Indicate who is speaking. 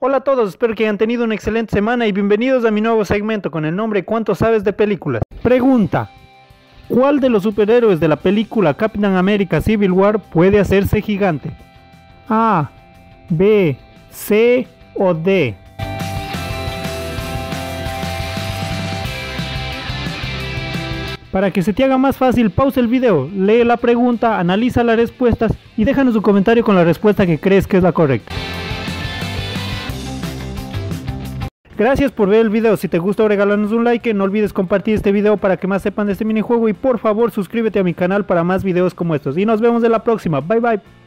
Speaker 1: Hola a todos, espero que hayan tenido una excelente semana y bienvenidos a mi nuevo segmento con el nombre ¿Cuánto sabes de películas? Pregunta. ¿Cuál de los superhéroes de la película Captain America Civil War puede hacerse gigante? A, B, C o D. Para que se te haga más fácil, pausa el video, lee la pregunta, analiza las respuestas y déjanos un comentario con la respuesta que crees que es la correcta. Gracias por ver el video, si te gustó regalarnos un like, no olvides compartir este video para que más sepan de este minijuego y por favor suscríbete a mi canal para más videos como estos. Y nos vemos en la próxima, bye bye.